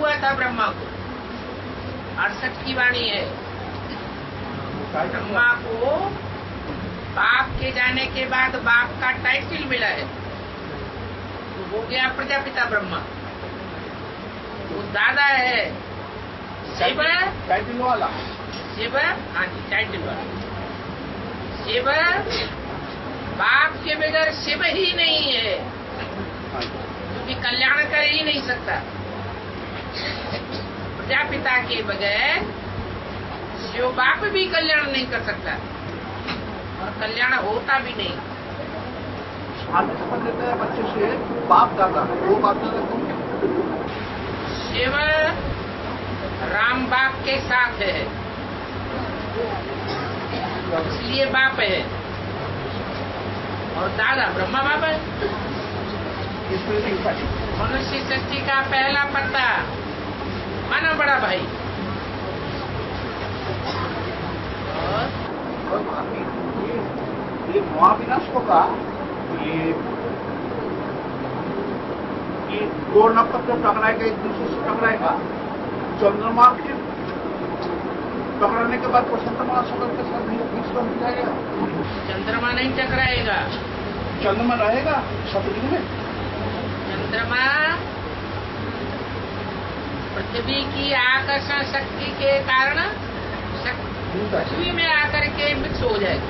हुआ था ब्रह्मा को। अड़सठ की वाणी है। ब्रह्मा को बाप के जाने के बाद बाप का टाइटिल मिला है। तो हो गया प्रजापिता ब्रह्मा। वो दादा है। शिव टाइटिल वाला। शिव हाँ। जी टाइटिल वाला। शिव बाप के बगैर शिव ही नहीं है। हाँ क्योंकि कल्याण कर ही नहीं सकता। प्रजापिता के बगैर शिव बाप भी कल्याण नहीं कर सकता और कल्याण होता भी नहीं। आगे समझ लेते हैं बच्चे से बाप दादा वो बाप दादा कौन शिव राम बाप के साथ है। इसलिए बाप है। और दादा ब्रह्मा बाप है। मनुष्य सृष्टि का पहला पत्ता। माना बड़ा भाई। ये महाविनाश होगा ये ये दो नक्षत्र टकराएगा एक दूसरे से टकराएगा। चंद्रमा के टकराने के बाद वसंत महासागर के साथ मिक्स हो जाएगा। चंद्रमा नहीं टकराएगा। चंद्रमा रहेगा सतयुग में चंद्रमा पृथ्वी की आकर्षण शक्ति के कारण पृथ्वी में आकर के मिक्स हो जाएगा।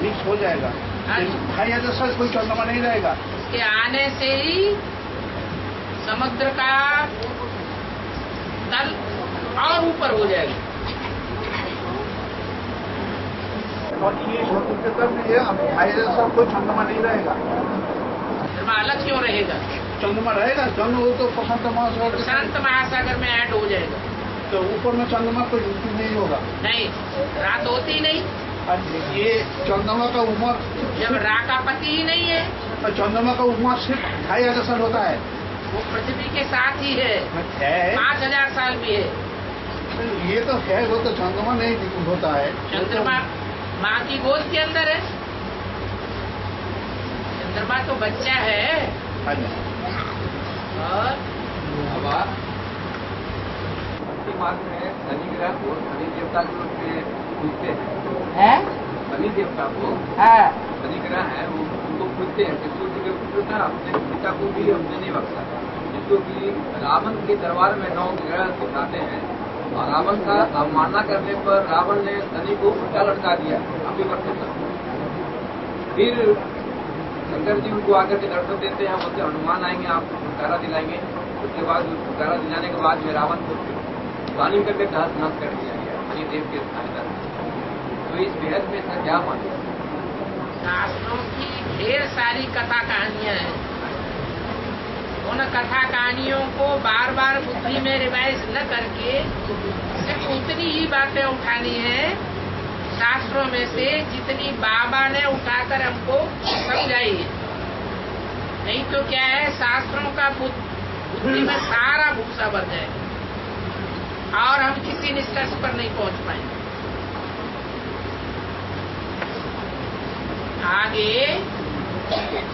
मिक्स हो जाएगा। हाँ जी। ढाई हज़ार साल कोई चंद्रमा नहीं रहेगा। इसके आने से ही समुद्र का तल और ऊपर हो जाएगा। और ये स्वतंत्रता में ये ढाई कोई चंद्रमा नहीं रहेगा। चंद्रमा अलग क्यों रहेगा? चंद्रमा रहेगा चंद्र वो तो प्रशांत महासागर प्रशांत महासागर में ऐड हो जाएगा तो। ऊपर में चंद्रमा कोई ड्यूटी नहीं होगा। नहीं रात होती नहीं। ये चंद्रमा का उम्र जब रा का पति ही नहीं है। तो चंद्रमा का उम्र सिर्फ़ ढाई हज़ार साल होता है। वो पृथ्वी के साथ ही है। है पाँच हज़ार साल भी है। ये तो है वो तो चंद्रमा नहीं होता है। चंद्रमा माँ की गोद के अंदर है। चंद्रमा तो बच्चा है हाँ जी। और भक्ति मार्ग में शनि को शनि देवता के रूप में पूजते हैं? शनि देवता को शनि ग्रह है। वो उनको पूजते हैं कि सूर्य के पुत्र था अपने पिता को भी हमने नहीं बख्शा जिसको कि रावण के दरबार में नौ ग्रह दिखाते हैं और रावण का अवमानना करने पर रावण ने शनि को उल्टा लटका दिया। अभी था फिर शंकर जी उनको आकर के दर्शन देते हैं उनसे हनुमान आएँगे, आपको छुटकारा दिलाएँगे। उसके बाद छुटकारा दिलाने के बाद में रावण को प्लानिंग करके तहस नहस कर दिया गया शनिदेव के सहायता तो इस बेहद में इसका क्या मान शास्त्रों की ढेर सारी कथा कहानियाँ हैं। उन कथा कहानियों को बार बार बुद्धि में रिवाइज न करके सिर्फ़ उतनी ही बातें उठानी है शास्त्रों में से जितनी बाबा ने उठाकर हमको समझाई है। नहीं तो क्या है, शास्त्रों का बुद्धि में सारा भूसा भर जाएगा और हम किसी निष्कर्ष पर नहीं पहुँच पाएँगे। आगे,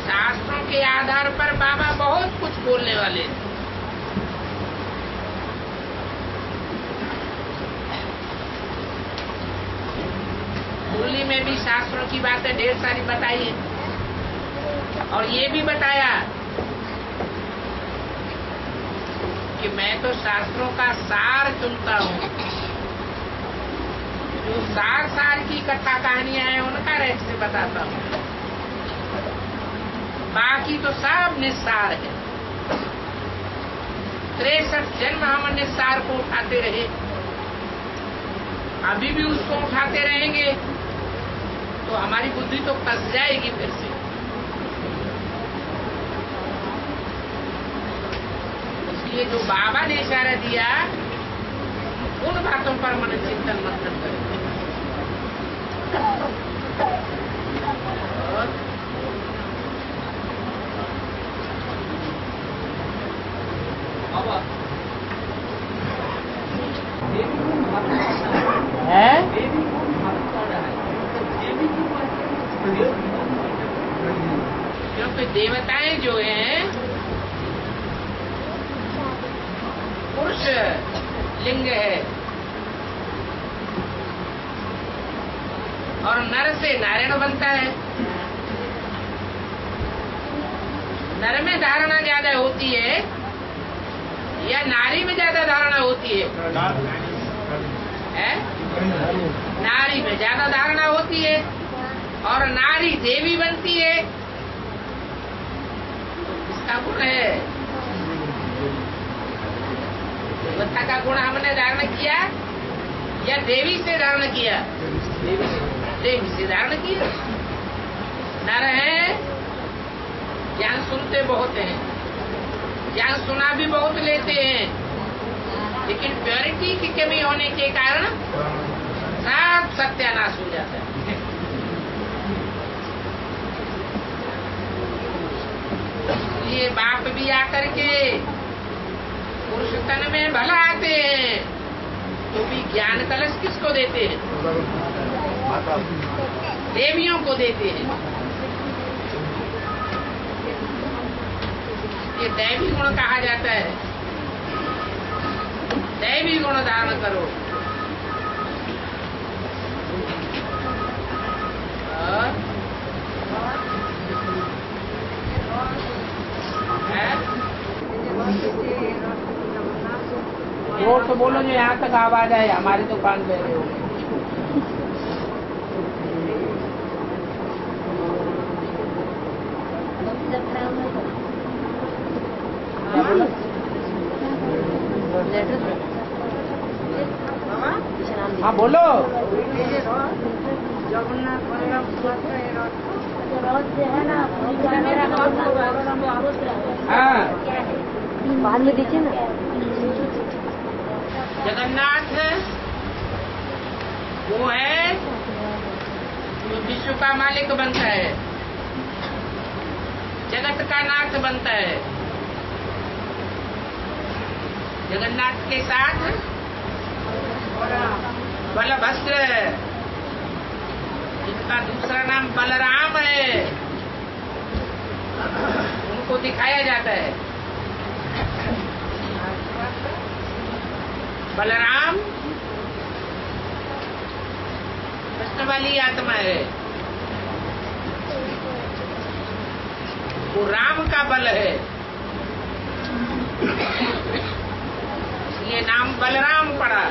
शास्त्रों के आधार पर बाबा बहुत कुछ बोलने वाले हैं। मुरली में भी शास्त्रों की बातें ढेर सारी बताई और ये भी बताया कि मैं तो शास्त्रों का सार चुनता हूँ। जो सार सार की कथा कहानियाँ हैं, उनका रेख से बताता हूँ। बाकी तो सब निस्सार है। तिरसठ जन्म हम निस्सार को उठाते रहे। अभी भी उसको उठाते रहेंगे। तो हमारी बुद्धि तो फंस जाएगी फिर से। इसलिए जो बाबा ने इशारा दिया, उन बातों पर मन चिंतन मंथन करें और बाबा है देवताएँ जो हैं पुरुष लिंग है और नर से नारायण बनता है नर में धारणा होती है, या नारी में ज़्यादा धारणा होती है? है? नारी में ज़्यादा धारणा होती है, और नारी देवी बनती है। इसका गुण है। देवता का गुण हमने धारण किया, या देवी से धारण किया? देवी से धारण किया। नर है, ज्ञान सुनते बहुत हैं। ज्ञान सुना भी बहुत लेते हैं। लेकिन प्योरिटी की कमी होने के कारण सब सत्यानाश हो जाता है। ये बाप भी आकर के पुरुष तन में भला आते हैं तो भी ज्ञान कलश किसको देते हैं? देवियों को देते हैं। ये दैवी गुण कहा जाता है। दैवी गुण धारण करो। और? से बोलो जो यहाँ तक आवाज़ आए हमारी दुकान पे रहे हो। हाँ बोलो। हाँ। बाद में दीजिए ना। जगन्नाथ वो है जो विश्व का मालिक बनता है। जगत का नाथ बनता है। जगन्नाथ के साथ बलभद्र इनका दूसरा नाम बलराम है। उनको दिखाया जाता है। बलराम? कृष्ण वाली आत्मा है। वो राम का बल है। ये नाम बलराम पड़ा।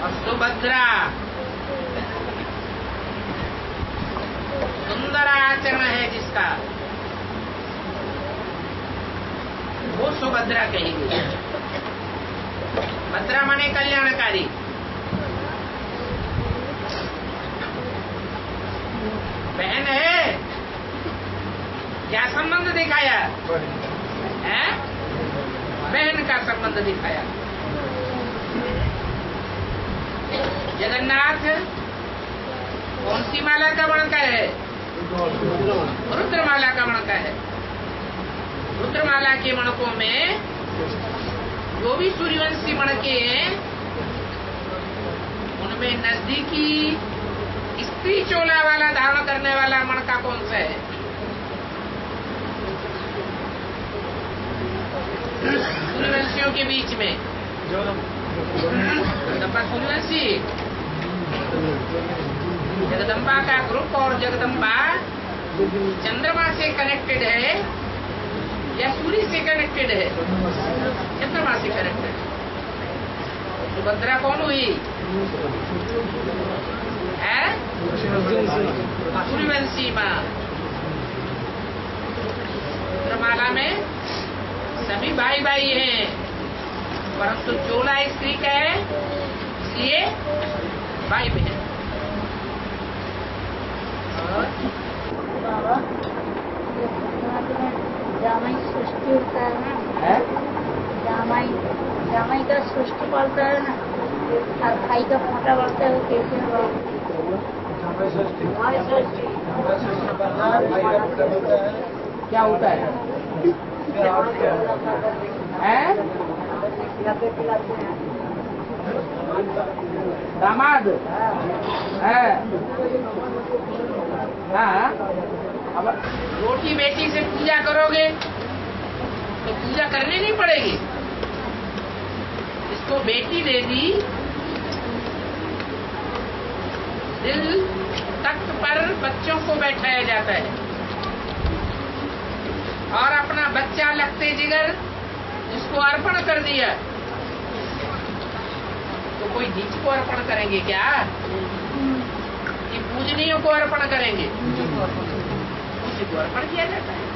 सुभद्रा सुंदर आचरण है जिसका। वो सुभद्रा कही गई भद्रा माने कल्याणकारी। बहन है। क्या संबंध दिखाया? है? बहन का संबंध दिखाया। जगन्नाथ कौन सी माला का मणका है? रुद्रमाला का मणका है। रुद्रमाला के मणकों में जो भी सूर्यवंशी मणके हैं, उनमें नजदीकी स्त्री चोला वाला धारण करने वाला मणका कौन सा है? सूर्यवंशियों के बीच में। जगदम्बा का ग्रुप और जगदम्बा चंद्रमा से कनेक्टेड है या सूर्य से कनेक्टेड है चंद्रमा से कनेक्टेड सुभद्रा कौन हुई है सूर्यवंशी माँ रुद्रमाला में सभी भाई भाई हैं परंतु चोला स्त्री का है इसलिए भाई बहन। जामाई सृष्टि होता है? ना जामाई जामाई का सृष्टि पड़ता है ना? और भाई का फोटा पड़ता है वो कैसे होगा? जामाई सृष्टि। क्या होता है? है? दामाद। हाँ। अब रोटी बेटी से पूजा करोगे तो पूजा करनी नहीं पड़ेगी। इसको बेटी दे दी। दिल तख्त पर बच्चों को बैठाया जाता है। और अपना बच्चा लगते जिगर इसको अर्पण कर दिया। कोई नीच को अर्पण करेंगे क्या? कि पूजनीयों को अर्पण करेंगे। उसी को अर्पण किया जाता है।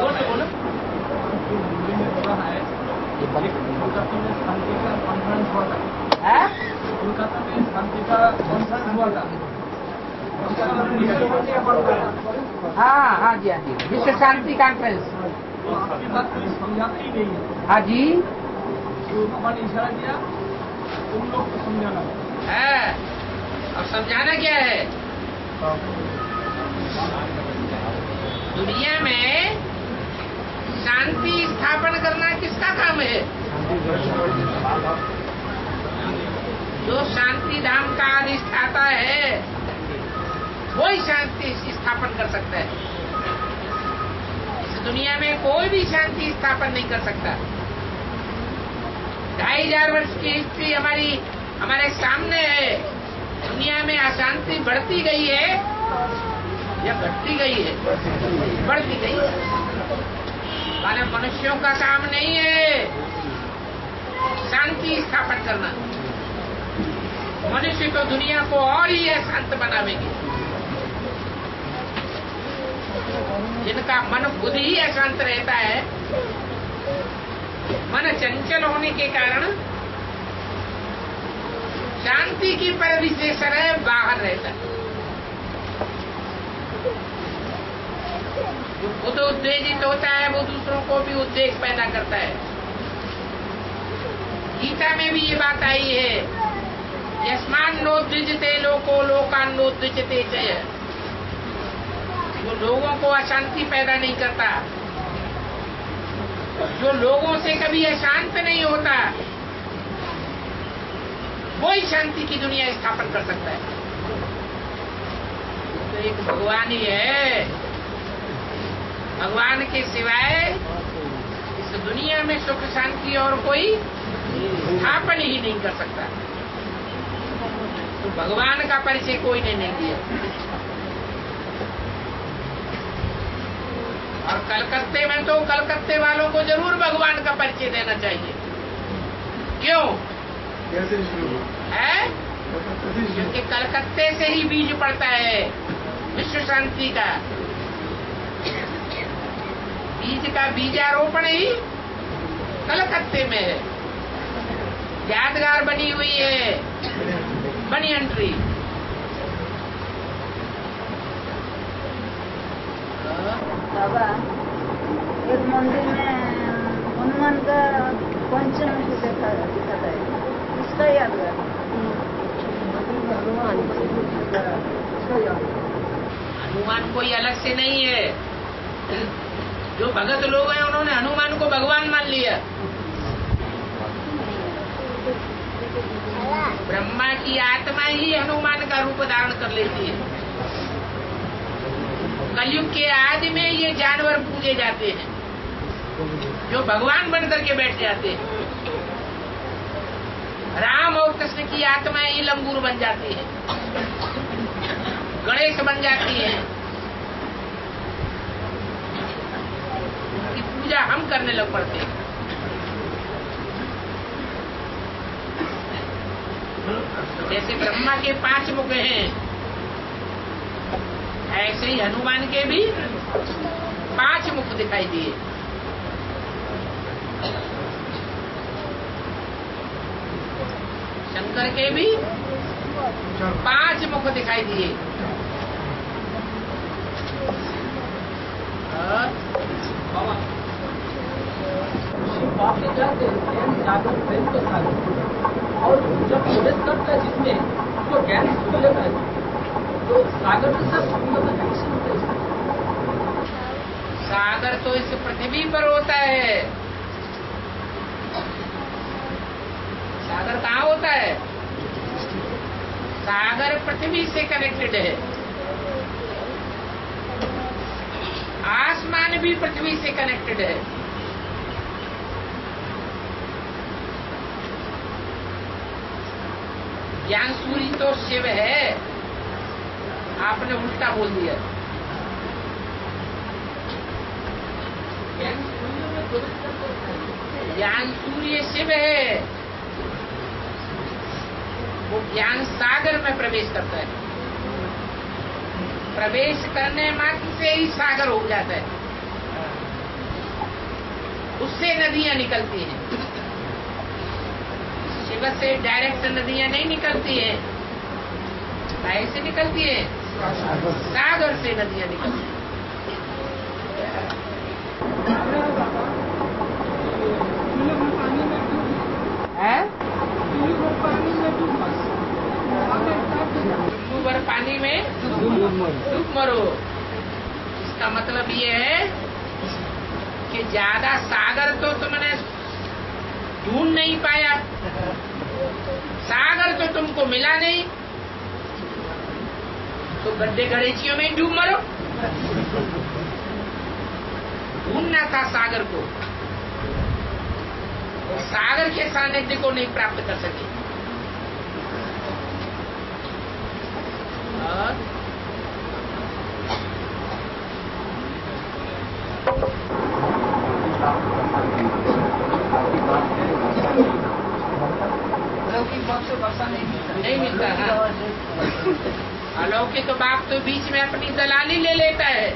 बोलो बोलो कोलकाता में का कॉन्फ्रेंस हुआ था है हाँ जी हाँ जी। विश्व शांति कॉन्फ्रेंस ही जी। इशारा दिया समझाना है, अब समझाना क्या है? दुनिया में शांति स्थापन करना किसका काम है? जो शांति धाम का अधिष्ठाता है, वही शांति स्थापन कर सकता है। इस दुनिया में कोई भी शांति स्थापन नहीं कर सकता। ढाई हज़ार वर्ष की हिस्ट्री हमारी, हमारे सामने है। दुनिया में अशांति बढ़ती गई है, या घटती गई है? बढ़ती गई है। माने मनुष्यों का काम नहीं है शांति स्थापन करना। मनुष्य को दुनिया को और ही अशांत बनावेंगे। जिनका मन खुद ही अशांत रहता है, मन चंचल होने के कारण शांति की पर से सरह बाहर रहता है। जो खुद उत्तेजित होता है, वो दूसरों को भी उद्वेग पैदा करता है। गीता में भी ये बात आई है। यस्मान नोद्विजते लोको लोकान नोद्विजते जय। जो लोगों को अशांति पैदा नहीं करता, जो लोगों से कभी अशांत नहीं होता वो ही शांति की दुनिया स्थापन कर सकता है। तो एक भगवान ही है। भगवान के सिवाय इस दुनिया में सुख, शांति और कोई स्थापन ही नहीं कर सकता। भगवान का परिचय कोई ने नहीं दिया। और कलकत्ते में तो कलकत्ते वालों को ज़रूर भगवान का परिचय देना चाहिए। क्यों? कैसे है? क्योंकि कलकत्ते से ही बीज पड़ता है विश्व शांति का। बीज का बीजारोपण ही कलकत्ते में है। यादगार बनी हुई है। बनियन ट्री बाबा एक मंदिर में हनुमान का पंचमुखी देखा दिखाता है। इसका याद है? हनुमान कोई अलग से नहीं है। जो भगत लोग हैं उन्होंने हनुमान को भगवान मान लिया। ब्रह्मा की आत्मा ही हनुमान का रूप धारण कर लेती है। कलयुग के आदि में ये जानवर पूजे जाते हैं, जो भगवान बन करके बैठ जाते हैं। राम और कृष्ण की आत्माएँ लंगूर बन जाती है, गणेश बन जाती है। पूजा हम करने लग पड़ते हैं। जैसे ब्रह्मा के पाँच मुख हैं, ऐसे ही हनुमान के भी पाँच मुख दिखाई दिए। शंकर के भी पाँच मुख दिखाई दिए। जाते हैं और जब प्रवेश करता है जिसमें तो इसको लेता है। तो सागर के साथ कैसे होता है सागर तो इस पृथ्वी पर होता है। सागर कहाँ होता है? सागर पृथ्वी से कनेक्टेड है। आसमान भी पृथ्वी से कनेक्टेड है। ज्ञान सूर्य तो शिव है। आपने उल्टा बोल दिया। ज्ञान सूर्य शिव है। वो ज्ञान सागर में प्रवेश करता है। प्रवेश करने मात्र से ही सागर हो जाता है। उससे नदियाँ निकलती हैं। शिव से डायरेक्ट नदियाँ नहीं निकलती हैं। से निकलती है। सागर से नदियाँ निकलती है। पानी में डूब मरो। इसका मतलब ये है कि ज़्यादा सागर तो तुमने ढूंढ नहीं पाया। सागर तो तुमको मिला नहीं। तो गड्ढे गणेशियों में डूब मरो। ढूंढना था सागर को। सागर के सानिध्य को नहीं प्राप्त कर सके। और अलौकिक बात से वर्षा नहीं मिलता हाँ। अलौकिक बाप तो बीच में अपनी दलाली ले लेता है।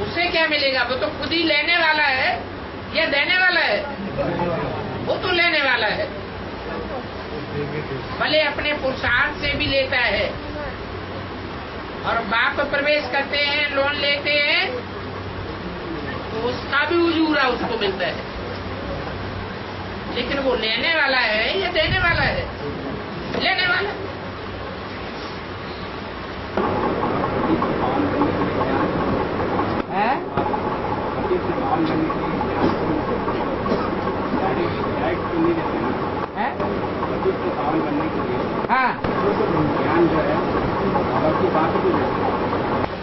उसे क्या मिलेगा? वो तो खुद ही लेने वाला है। या देने वाला है? वो तो लेने वाला है। भले अपने पुरुषार्थ से भी लेता है। और बाप प्रवेश करते हैं, लोन लेते हैं तो उसका भी उजूरा उसको मिलता है। लेकिन वो लेने वाला है या देने वाला है। लेने वाला। है? है? हाँ।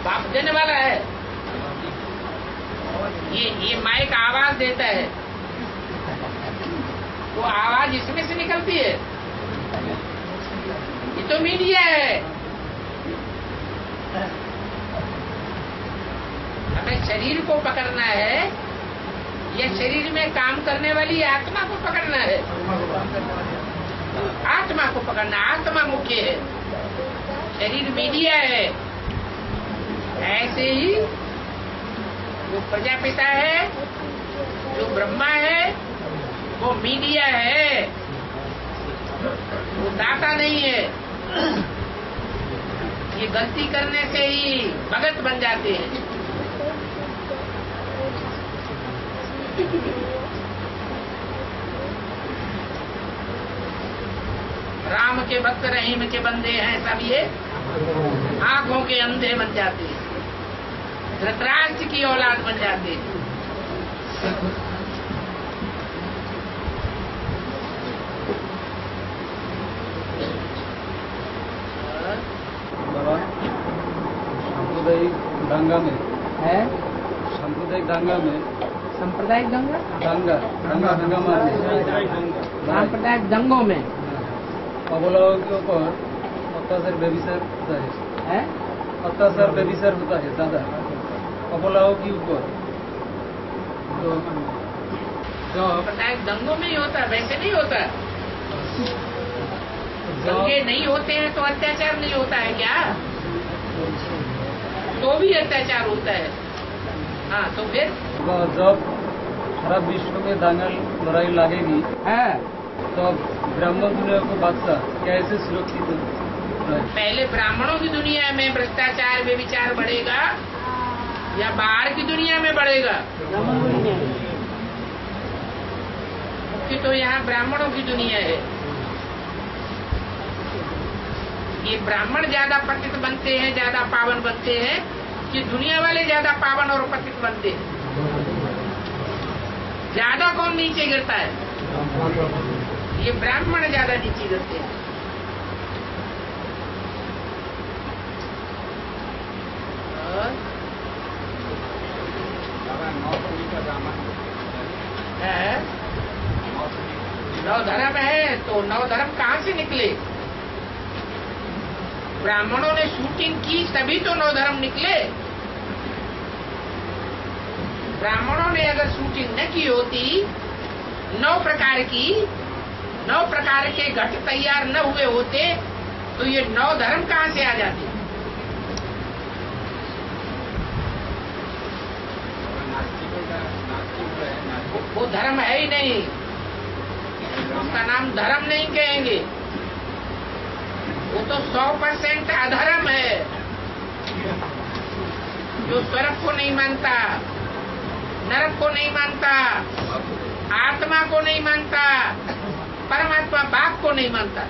बाप देने वाला है। ये ये माइक आवाज़ देता है। वो आवाज़ इसमें से निकलती है। ये तो मीडिया है। हमें शरीर को पकड़ना है। या शरीर में काम करने वाली आत्मा को पकड़ना है। आत्मा को पकड़ना, आत्मा मुख्य है। शरीर मीडिया है। ऐसे ही जो प्रजापिता है, जो ब्रह्मा है वो मीडिया है। वो दाता नहीं है। ये गलती करने से ही भगत बन जाते हैं। राम के भक्त, रहीम के बंदे हैं सब ये। आँखों के अंधे बन जाते हैं। धृतराष्ट्र की औलाद बन जाते हैं बाबा साम्प्रदायिक दंगा में। है? सांप्रदायिक दंगा में। सांप्रदायिक दंगा दंगा दंगा दंगा मारने सांप्रदायिक दंगों में। अबलाओं के ऊपर अत्याचार बेबीसर होता है। है? अत्याचार बेबीसर होता है दादा। अबलाओं के ऊपर तो सांप्रदायिक दंगों में ही होता है वैसे नहीं होता जो दंगे नहीं होते हैं तो अत्याचार नहीं होता है क्या? तो भी अत्याचार होता है। हाँ तो फिर? जब सारा विश्व में दंगल लड़ाई लगेगी है। तो ब्राह्मण दुनिया को बादशाह कैसे सुरक्षित पहले ब्राह्मणों की दुनिया में भ्रष्टाचार व्यभिचार बढ़ेगा या बाहर की दुनिया में बढ़ेगा? मुख्य तो यहाँ ब्राह्मणों की दुनिया है। ये ब्राह्मण ज़्यादा पतित बनते हैं, ज़्यादा पावन बनते हैं, कि दुनिया वाले ज़्यादा पावन और पतित बनते हैं। ज़्यादा कौन नीचे गिरता है? ये ब्राह्मण ज़्यादा नीचे गिरते हैं? नौ धर्म है तो नौ धर्म कहाँ से निकले? ब्राह्मणों ने शूटिंग की, तभी तो नौ धर्म निकले। ब्राह्मणों ने अगर शूटिंग न की होती, नौ प्रकार की, नौ प्रकार के घट तैयार न हुए होते तो ये नौ धर्म कहाँ से आ जाते? वो धर्म है ही नहीं। उसका नाम धर्म नहीं कहेंगे। वो तो सौ परसेंट अधर्म है। जो स्वर्ग को नहीं मानता, नरक को नहीं मानता, आत्मा को नहीं मानता, परमात्मा बाप को नहीं मानता।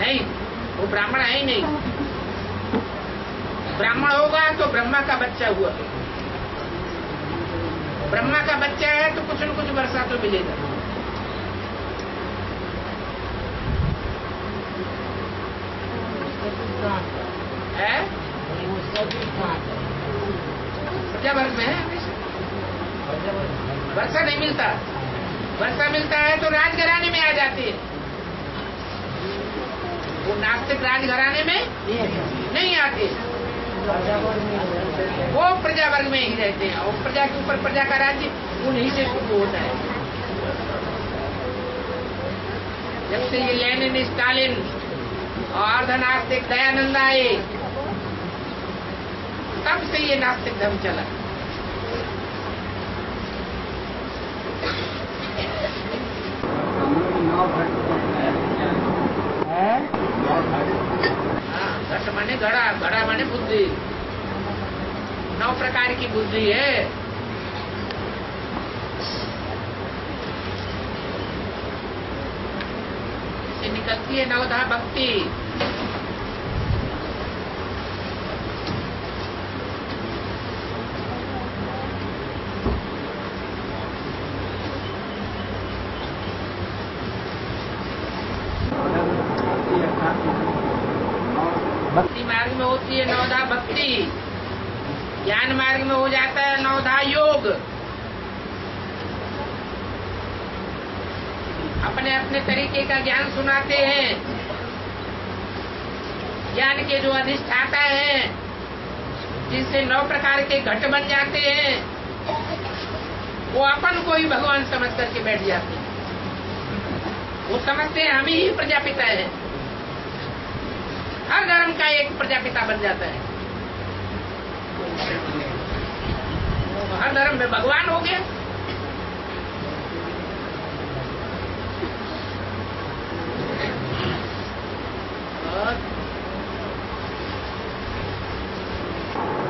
नहीं, वो ब्राह्मण है ही नहीं। ब्राह्मण होगा तो ब्रह्मा का बच्चा हुआ। ब्रह्मा का बच्चा है तो कुछ न कुछ वर्षा तो मिलेगा। है? प्रजावर्ग में है? वर्षा नहीं मिलता। वर्षा मिलता है तो राजघराने में आ जाती है। वो नास्तिक राजघराने में नहीं आते। वो प्रजा वर्ग में ही रहते हैं। और प्रजा के ऊपर प्रजा का राज्य उन्हीं से शुरू होता है। जब से ये लेनिन स्टालिन और अर्धनास्तिक दयानंद आए तब से ये नास्तिक धर्म चला। हाँ? घट माने घड़ा घड़ा माने बुद्धि। नौ प्रकार की बुद्धि है। निकलती है नवधा भक्ति मार्ग में होती है नवधा भक्ति ज्ञान मार्ग में हो जाता है नवधा योग अपने तरीके का ज्ञान सुनाते हैं। ज्ञान के जो अधिष्ठाता है जिससे नौ प्रकार के घट बन जाते हैं, वो अपन को ही भगवान समझ करके बैठ जाते हैं। वो समझते हैं, हम ही प्रजापिता है। हर धर्म का एक प्रजापिता बन जाता है। हर धर्म में भगवान हो गया और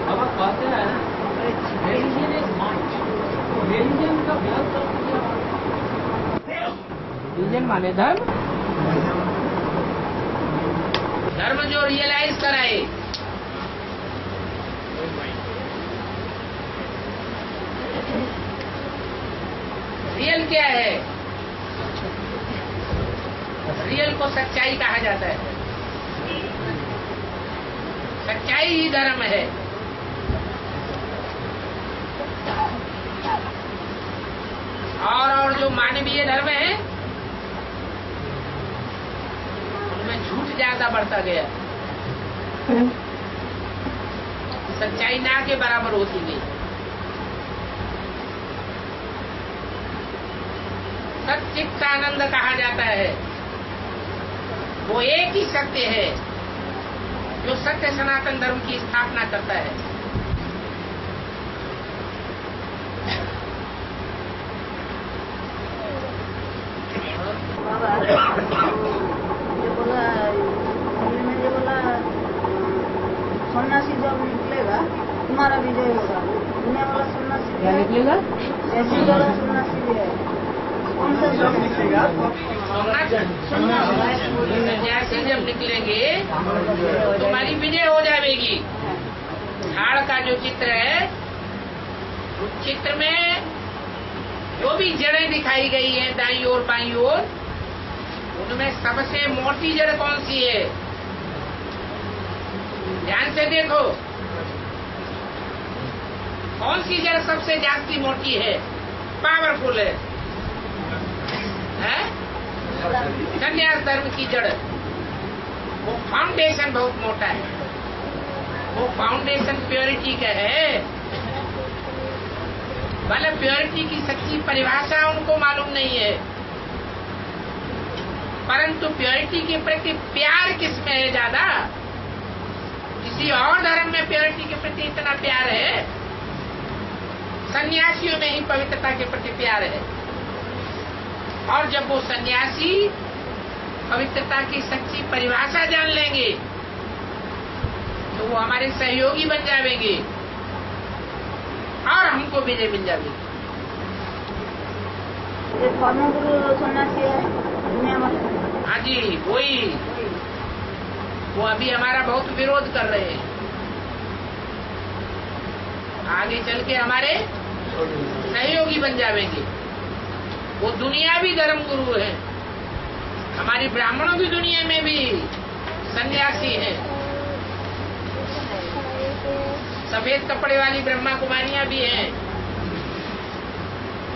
अब आप कहते हैं रिलीजन इज़ माइंड रिलीजन का बेहद रीजन माने धर्म। धर्म जो रियलाइज़ कराए। रियल क्या है? रियल को सच्चाई कहा जाता है। सच्चाई ही धर्म है। और और जो मानवीय धर्म है उनमें झूठ ज़्यादा बढ़ता गया। सच्चाई ना के बराबर होती गई। सचित्त आनंद कहा जाता है। वो एक ही सत्य है जो सत्य सनातन धर्म की स्थापना करता है बाबा ये बोला हमने में ये बोला सन्यासी जब निकलेगा तुम्हारा विजय होगा सुनने वाला सुनना क्या सीखे निकलेगा? जैसे जब निकलेंगे, तुम्हारी विजय हो जाएगी। झाड़ का जो चित्र है, उस चित्र में जो भी जड़ें दिखाई गई है दाई और बाई और उनमें सबसे मोटी जड़ कौन सी है? ध्यान से देखो। कौन सी जड़ सबसे जास्ती मोटी है? पावरफुल है। हैं? संन्यास धर्म की जड़। वो फाउंडेशन बहुत मोटा है। वो फाउंडेशन प्योरिटी का है। भले प्योरिटी की सच्ची परिभाषा उनको मालूम नहीं है। परंतु प्योरिटी के प्रति प्यार किसमें है ज़्यादा? किसी और धर्म में प्योरिटी के प्रति इतना प्यार है? सन्यासियों में ही पवित्रता के प्रति प्यार है। और जब वो सन्यासी पवित्रता की सच्ची परिभाषा जान लेंगे तो वो हमारे सहयोगी बन जाएँगे और हमको विजय मिल जाएगी। हाँ जी वही। वो अभी हमारा बहुत विरोध कर रहे हैं। आगे चल के हमारे सहयोगी बन जाएँगे। वो दुनियावी धर्म गुरु है। हमारी ब्राह्मणों की दुनिया में भी सन्यासी है। सफ़ेद कपड़े वाली ब्रह्मा कुमारियाँ भी हैं।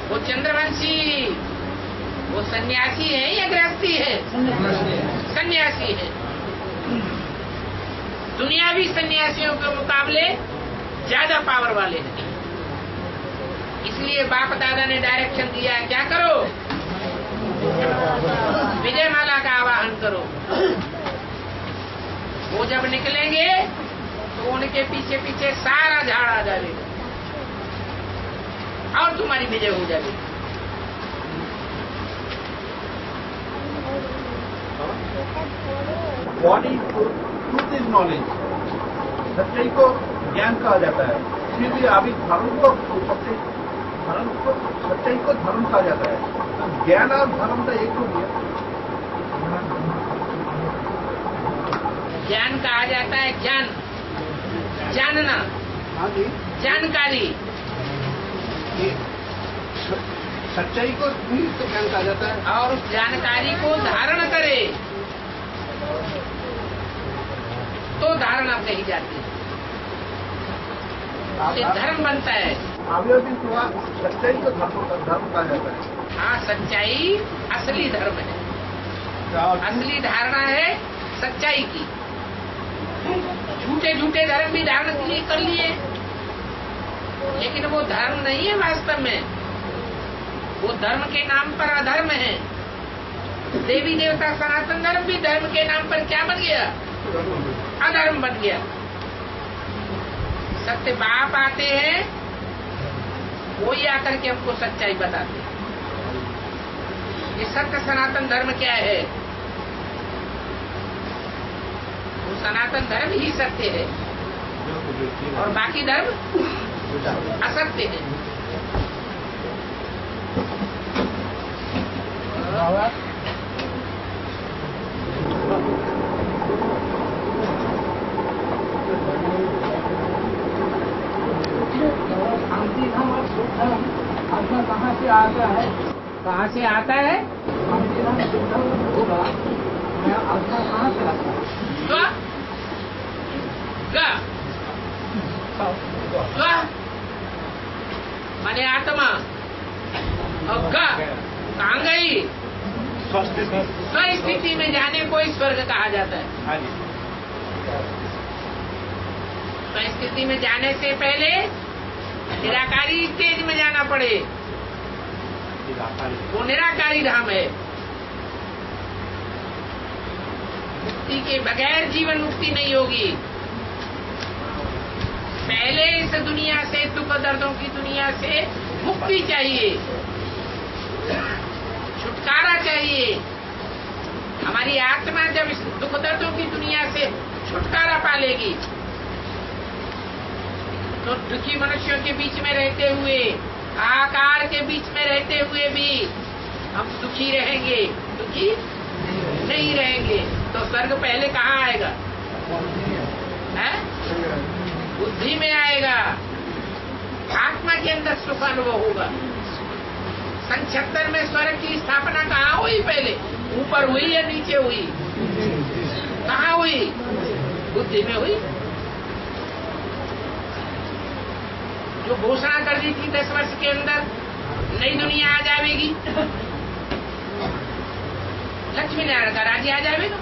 वो चंद्रवंशी, वो सन्यासी है या गृहस्थी है? सन्यासी है। दुनियावी सन्यासियों के मुकाबले ज़्यादा पावर वाले हैं। इसलिए बाप दादा ने डायरेक्शन दिया है। क्या करो? विजय माला का आवाहन करो। वो जब निकलेंगे तो उनके पीछे पीछे सारा झाड़ आ जाएगा। और तुम्हारी विजय हो जाएगी। बॉडी को ट्रूथ इज़ नॉलेज सच्चाई को ज्ञान कहा जाता है। इसीलिए अभी धर्म को सच्चाई धर्म को सच्चाई को धर्म कहा जाता है। तो ज्ञान और धर्म का एक हो गया ज्ञान कहा जाता है ज्ञान। जानना हाँ जानकारी सच्चाई को तो ज्ञान कहा जाता है। और उस जानकारी को धारण करे। तो धारणा कही जाती। है धर्म बनता है। हुआ सच्चाई को धर्म धर्म कहा जाता है। हाँ सच्चाई असली धर्म है। असली धारणा है सच्चाई की। झूठे झूठे धर्म भी धारण के लिए कर लिए। लेकिन वो धर्म नहीं है वास्तव में। वो धर्म के नाम पर अधर्म है। देवी देवता सनातन धर्म भी धर्म के नाम पर क्या बन गया? अधर्म बन गया। सत्य बाप आते हैं वही आकर के हमको सच्चाई बताते हैं। ये सत्य सनातन धर्म क्या है? वो सनातन धर्म ही सत्य है। और बाकी धर्म असत्य है शांति धर्म और सुख धर्म आत्मा कहाँ से आता है कहाँ से आता है आत्मा कहाँ से आता है माने आत्मा ग कहाँ गई स्वस्थ स्व स्थिति में जाने को ही स्वर्ग कहा जाता है हाँ स्थिति में जाने से पहले निराकारी स्टेज में जाना पड़े। वो निराकारी धाम है। मुक्ति के बगैर जीवन मुक्ति नहीं होगी। पहले इस दुनिया से दुख दर्दों की दुनिया से मुक्ति चाहिए। छुटकारा चाहिए। हमारी आत्मा जब इस दुख दर्दों की दुनिया से छुटकारा पालेगी तो दुखी मनुष्यों के बीच में रहते हुए, आकार के बीच में रहते हुए भी हम सुखी रहेंगे। दुखी नहीं रहेंगे। तो स्वर्ग पहले कहाँ आएगा? है? बुद्धि में आएगा। आत्मा के अंदर सुख अनुभव होगा। सन में स्वर्ग की स्थापना कहाँ हुई पहले? ऊपर हुई या नीचे हुई? कहाँ हुई? बुद्धि में हुई। जो घोषणा कर दी थी दस वर्ष के अंदर। नई दुनिया आ जाएगी। लक्ष्मी नारायण का राज्य आ जाएगा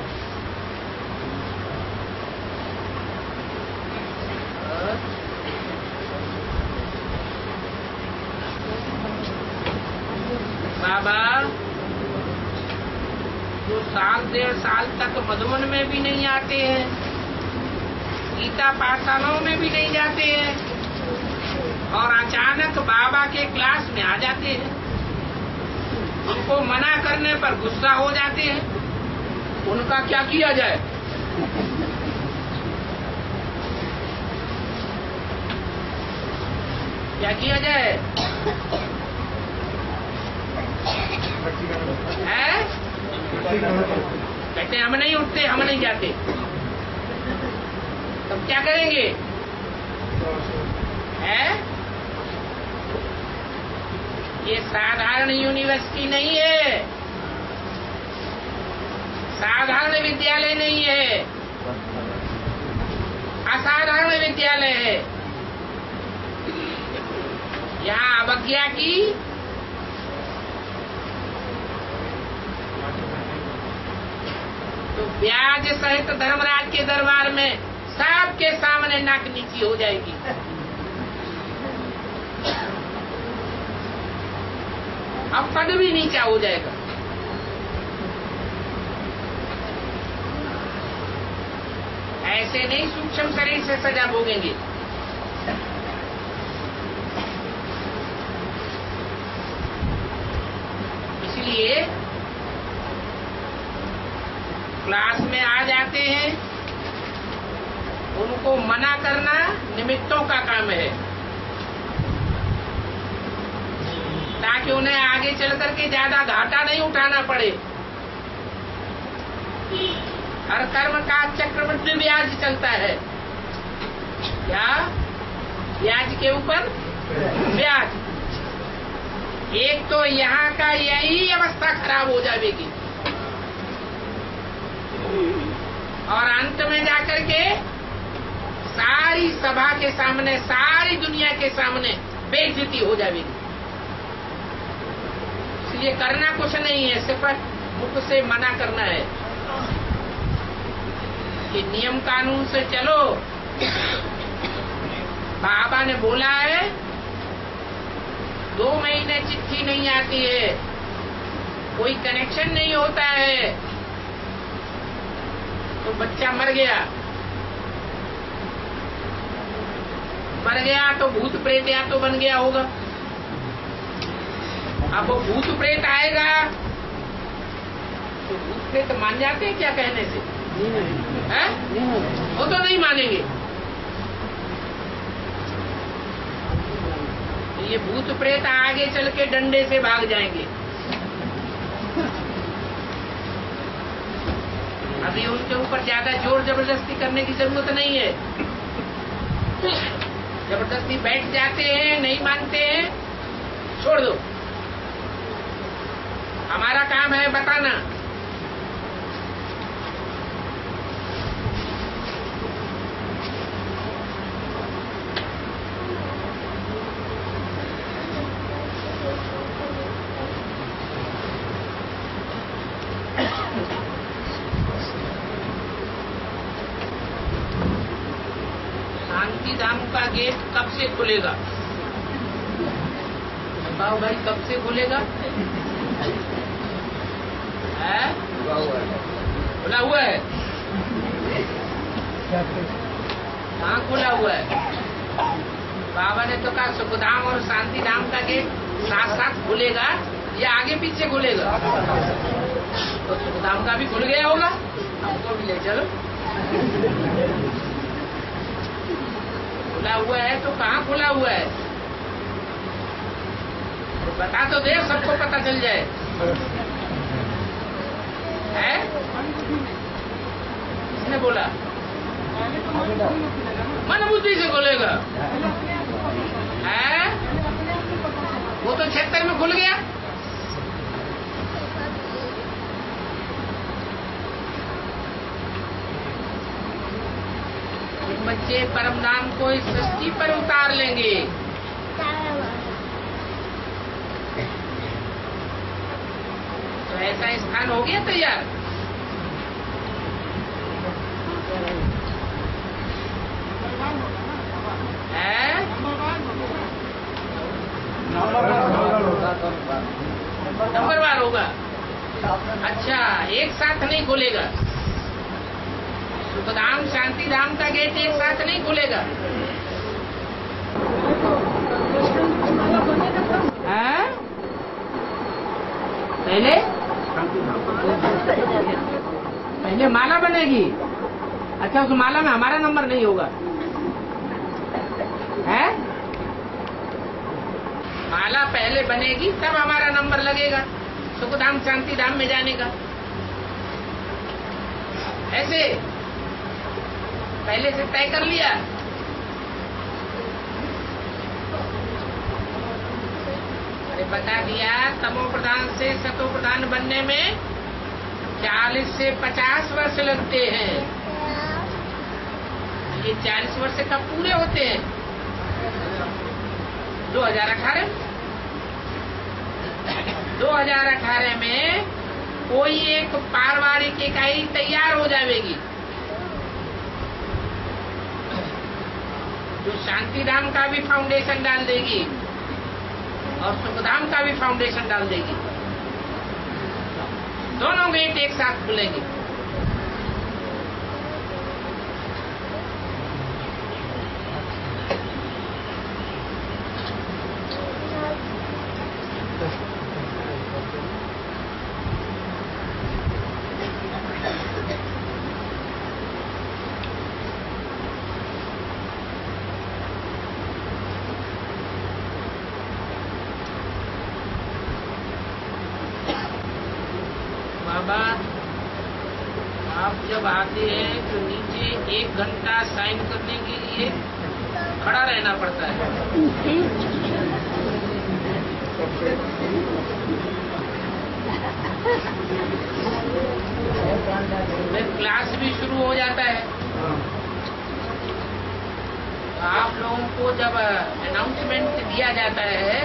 बाबा, जो साल, डेढ़ साल तक मधुबन में भी नहीं आते हैं, गीता पाठशालाओं में भी नहीं जाते हैं। और अचानक बाबा के क्लास में आ जाते हैं। उनको मना करने पर गुस्सा हो जाते हैं। उनका क्या किया जाए? क्या किया जाए? है? कहते हम नहीं उठते, हम नहीं जाते। तब क्या करेंगे? है? ये साधारण यूनिवर्सिटी नहीं है। साधारण विद्यालय नहीं है। असाधारण विद्यालय है। यहाँ अवज्ञा की तो ब्याज सहित धर्मराज के दरबार में सबके सामने नाक नीची हो जाएगी। अब पद भी नीचा हो जाएगा। ऐसे नहीं, सूक्ष्म शरीर से सजा भोगेंगे। इसलिए क्लास में आ जाते हैं। उनको मना करना निमित्तों का काम है। ताकि उन्हें आगे चल करके ज़्यादा घाटा नहीं उठाना पड़े। हर कर्म का चक्रवृद्धि ब्याज चलता है। क्या? ब्याज के ऊपर? ब्याज। एक तो यहाँ का यही अवस्था खराब हो जाएगी। और अंत में जाकर के सारी सभा के सामने, सारी दुनिया के सामने बेइज्जती हो जाएगी। इसलिए करना कुछ नहीं है, सिर्फ़ मुख से मना करना है कि नियम कानून से चलो। बाबा ने बोला है, दो महीने चिट्ठी नहीं आती है, कोई कनेक्शन नहीं होता है। तो बच्चा मर गया। मर गया तो भूत प्रेत या तो बन गया होगा। अब भूत प्रेत आएगा। तो भूत प्रेत मान जाते हैं क्या कहने से? वो तो नहीं मानेंगे। ये भूत प्रेत आगे चल के डंडे से भाग जाएँगे। अभी उनके ऊपर ज़्यादा ज़ोर ज़बरदस्ती करने की ज़रूरत नहीं है। ज़बरदस्ती बैठ जाते हैं, नहीं मानते हैं, छोड़ दो। हमारा काम है बताना। शांति धाम का गेट कब से खुलेगा? बताओ भाई, कब से खुलेगा? खुला हुआ है कहाँ खुला हुआ है बाबा ने तो कहा सुखधाम और शांति धाम का गेट साथ साथ खुलेगा या आगे पीछे खुलेगा तो सुखधाम का भी खुल गया होगा हमको भी ले चलो खुला हुआ है तो कहाँ खुला हुआ है तो बता तो दे सबको पता चल जाए है? बोला? मन बुद्धि से खोलेगा है? वो तो छिहत्तर में खुल गया। बच्चे परम नाम को इस सृष्टि पर उतार लेंगे तो ऐसा स्थान हो गया तैयार। है? नंबरवार होगा। अच्छा एक साथ नहीं खुलेगा। सुखधाम शांति धाम का गेट एक साथ नहीं खुलेगा। पहले? पहले माला बनेगी। अच्छा उस माला में हमारा नंबर नहीं होगा। है? माला पहले बनेगी, तब हमारा नंबर लगेगा। सुखधाम शांति धाम में जाने का। ऐसे। पहले से तय कर लिया। बता दिया, तमो प्रधान से सतो प्रधान बनने में 40 से 50 वर्ष लगते हैं। ये 40 वर्ष कब पूरे होते हैं? 2018 2018 में कोई एक पारिवारिक इकाई तैयार हो जाएगी। जो शांति शांतिधाम का भी फाउंडेशन डाल देगी। और सुखधाम का भी फाउंडेशन डाल देगी। दोनों गेट एक साथ खुलेंगे बाबा आप जब आते हैं तो नीचे एक घंटा साइन करने के लिए खड़ा रहना पड़ता है फिर क्लास भी शुरू हो जाता है। आप लोगों को जब अनाउंसमेंट दिया जाता है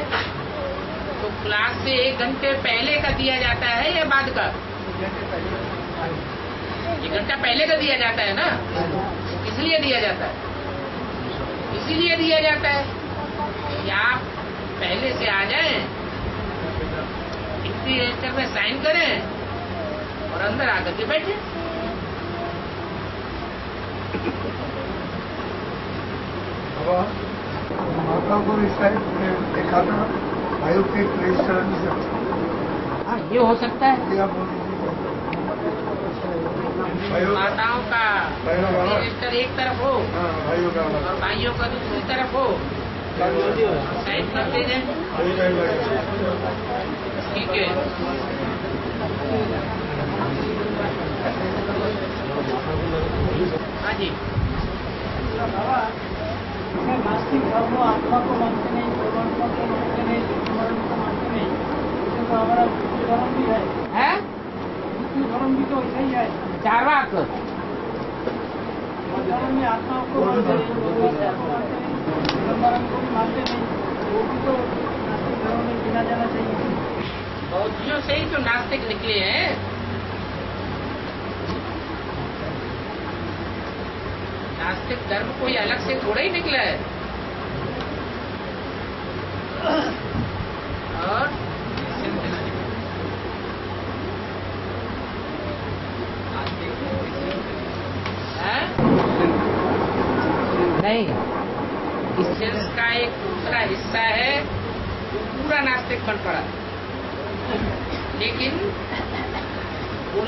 तो क्लास से एक घंटे पहले का दिया जाता है या बाद का? एक घंटा पहले का दिया जाता है ना? इसलिए दिया जाता है? इसीलिए दिया जाता है कि आप पहले से आ जाएँ रजिस्टर में साइन करें और अंदर आकर के बैठे। देखा था रजिस्टर हाँ ये हो सकता है। माताओं का रजिस्टर एक तरफ़ हो हाँ और भाइयों का दूसरी तरफ़ हो। साइन करते भाई ठीक है। हाँ जी। नास्तिक धर्म आत्मा को मानते नहीं परमात्मा को मानते नहीं को मानते नहीं तो हमारा धर्म भी है? है धर्म भी तो ऐसा ही। है चारवाक धर्म में आत्मा को मानते नहीं मरण को भी मानते नहीं वो भी तो नास्तिक धर्म में गिना जाना चाहिए बौद्धियों से ही तो नास्तिक निकले हैं। नास्तिक धर्म कोई अलग से थोड़ा ही निकला है और हैं? नहीं इस सेंस का एक दूसरा हिस्सा है जो पूरा नास्तिक बन पड़ा लेकिन वो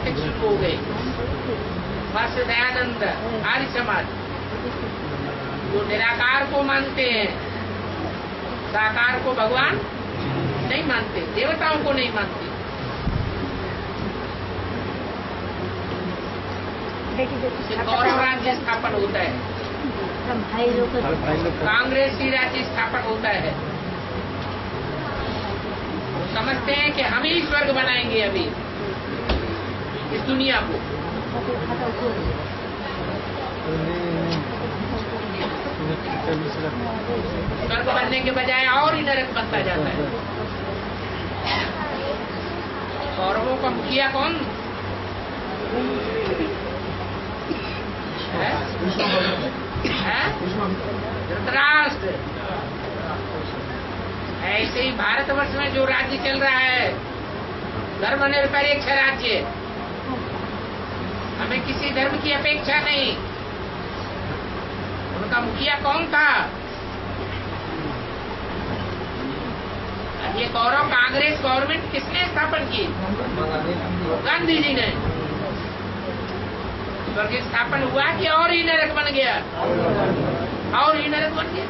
तो पहले ही गए दयानंद आर्य समाज जो निराकार को मानते हैं। साकार को भगवान नहीं मानते, देवताओं को नहीं मानते। गौरव राज्य स्थापन होता है। कांग्रेस ही राज्य स्थापन होता है। समझते हैं कि हम ही स्वर्ग बनाएँगे अभी। इस दुनिया को। स्वर्ग बनने के बजाय और ही नरक बनता जाता है। कौरवों का मुखिया कौन? है? है? धृतराष्ट्र। ऐसे ही भारतवर्ष में जो राज्य चल रहा है धर्मनिरपेक्ष राज्य। हमें किसी धर्म की अपेक्षा नहीं। उनका मुखिया कौन था? ये गौरव कांग्रेस गवर्नमेंट किसने स्थापन की? गांधी जी ने। स्वर्ग स्थापन हुआ कि और ही नरक बन गया। और ही नरक बन गया।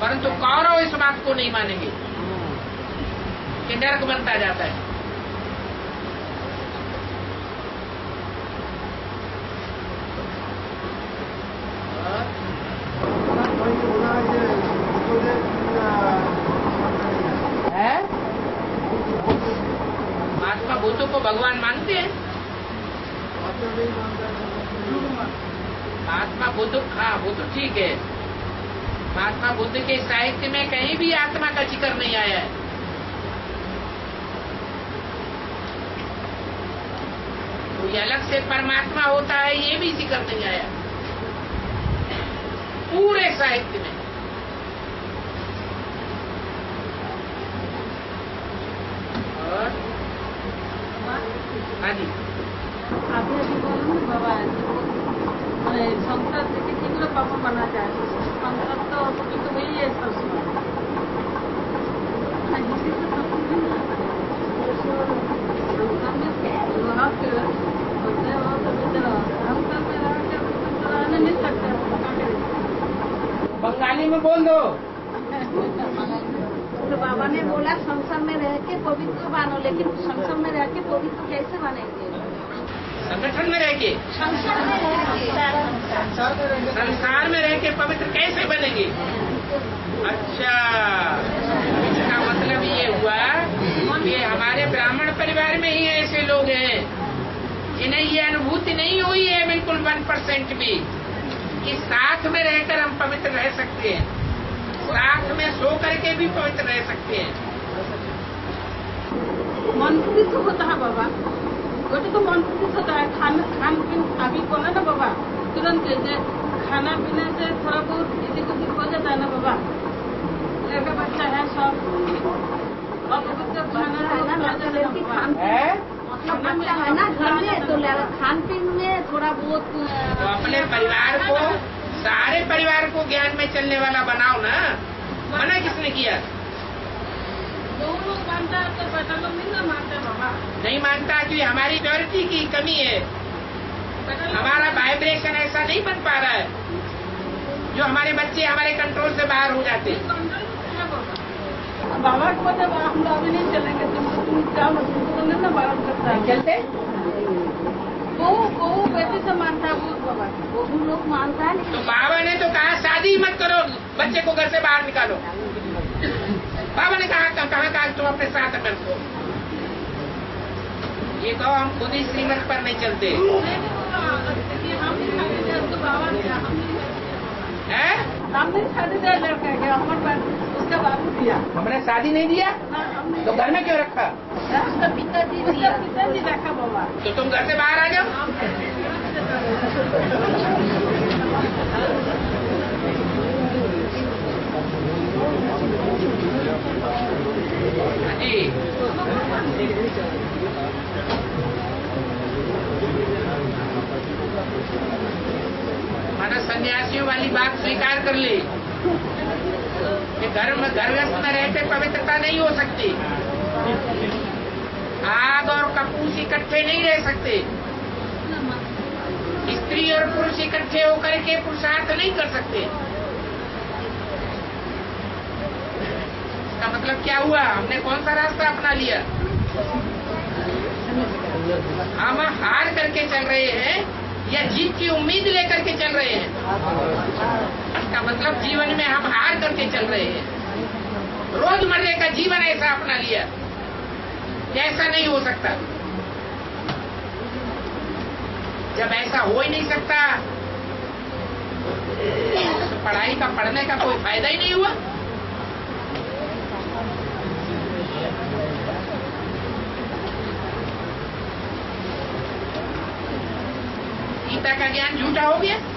परंतु कौरव इस बात को नहीं मानेंगे कि नरक बनता जाता है है महात्मा बुद्ध को भगवान मानते हैं महात्मा बुद्ध हाँ वो तो ठीक है महात्मा बुद्ध के कहीं भी आत्मा का ज़िक्र नहीं आया है। कोई अलग से परमात्मा होता है, ये भी ज़िक्र नहीं आया। पूरे साहित्य में। और? हाँ जी। ये अनुभूति नहीं हुई है बिल्कुल वन परसेंट भी कि साथ में रहकर हम पवित्र रह सकते हैं। साथ में सो करके भी पवित्र रह सकते हैं। मन खुश होता है बाबा। गोटे तो मन खुश होता है। खान खान पीन अभी बोला ना बाबा तुरंत जैसे खाना पीने से थोड़ा बहुत किसी को भी हो जाता है ना बाबा। लड़का बच्चा है सब। और बच्चा खाना है ना, खा है लड़की बाबा। खान- ना घर में तो खान पीन में थोड़ा बहुत तो अपने परिवार को, सारे परिवार को ज्ञान में चलने वाला बनाओ ना। मना किसने किया? तो नहीं मानता कि हमारी प्योरिटी की कमी है। हमारा वाइब्रेशन ऐसा नहीं बन पा रहा है। जो हमारे बच्चे हमारे कंट्रोल से बाहर हो जाते हैं। बाबा को जब हम लोग नहीं चलेंगे तुम चलते बहू बहू बेटी से मानता है बाबा लोग मानता है तो बाबा ने तो कहा, शादी मत करो, बच्चे को घर से बाहर निकालो। बाबा ने कहा कहा कहा, तुम अपने साथ रखो ये कहो, हम खुद ही श्रीमत पर नहीं चलते। देखिए हम उसको बाबा हम नहीं शादी। हैं लड़का हमारे उसका बाबू दिया। हमने शादी नहीं दिया? नहीं तो घर में क्यों रखा? उसका पिताजी उसका दिया। पिताजी रखा बाबा तो तुम घर से बाहर आ जाओ हम हाँ जी माना सन्यासियों वाली बात स्वीकार कर ली। कि घर में घरगस्त में रहते पवित्रता नहीं हो सकती। आग और का पुरुष इकट्ठे नहीं रह सकते। स्त्री और पुरुष इकट्ठे होकर के पुरुषार्थ नहीं कर सकते। इसका मतलब क्या हुआ? हमने कौन सा रास्ता अपना लिया? हम हार करके चल रहे हैं। या जीत की उम्मीद लेकर के चल रहे हैं। इसका मतलब जीवन में हम हार करके चल रहे हैं। रोजमर्रे का जीवन ऐसा अपना लिया। ऐसा नहीं हो सकता। जब ऐसा हो ही नहीं सकता तो पढ़ाई का पढ़ने का कोई फ़ायदा ही नहीं हुआ। गीता का ज्ञान झूठा हो गया।